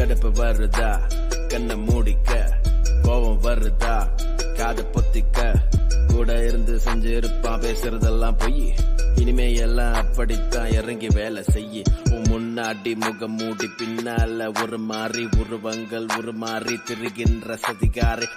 கடுப்பு வருதா? கண்ணை மூடிக்க கோபம் வருதா? காதை பொத்திக்க கூட இருந்து செஞ்சு இருப்பான் பேசுறதெல்லாம் பொய். இனிமே எல்லாம் அப்படித்தான் இறங்கி வேலை செய்ய. உன் முன்னாடி முகம் மூடி பின்னால ஒரு மாறி உருவங்கள் ஒரு மாறி திரிகின்ற சதிகாரை.